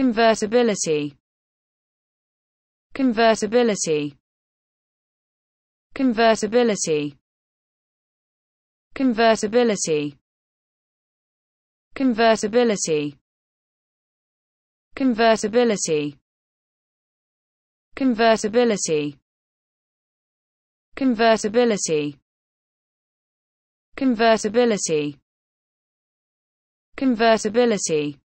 convertibility convertibility convertibility convertibility convertibility convertibility convertibility convertibility convertibility convertibility